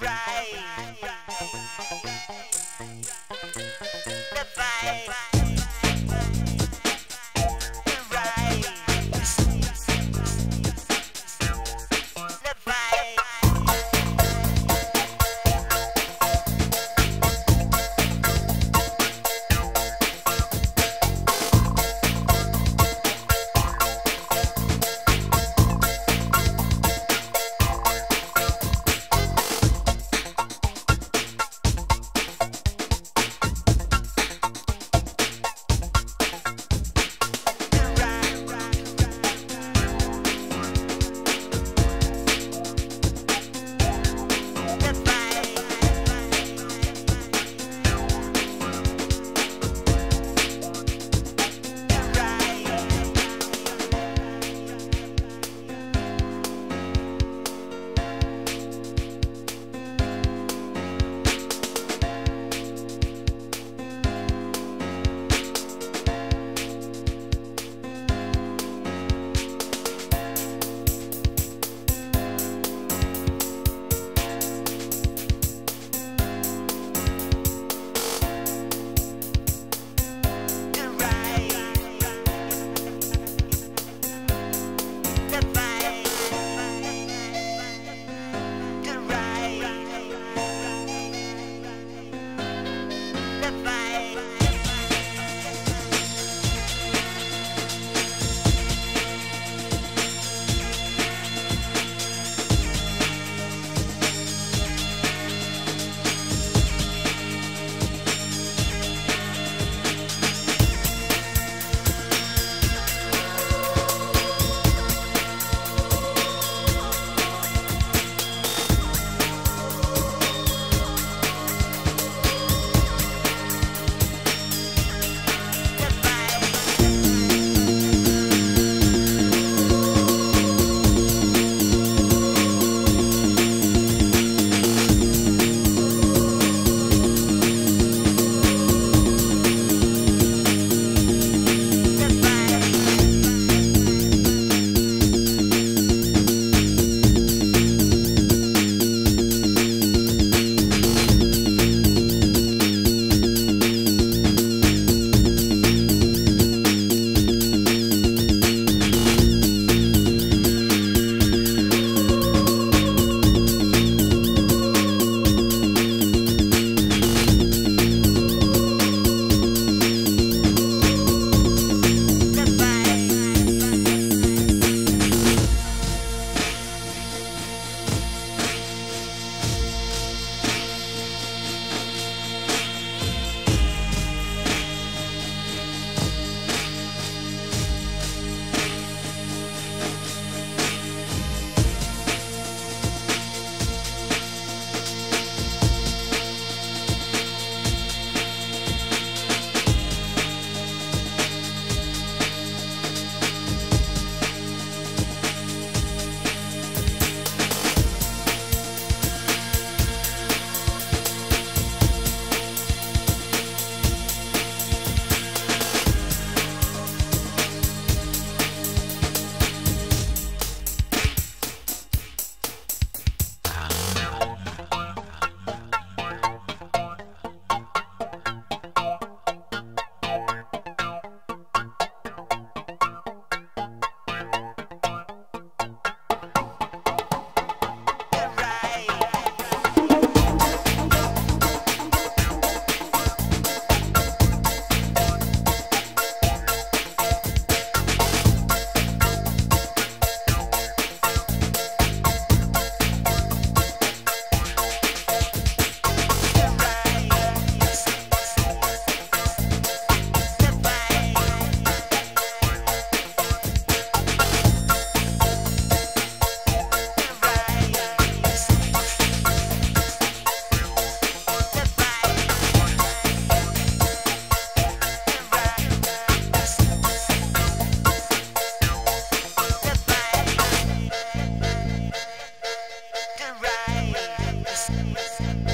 right. rest, rest.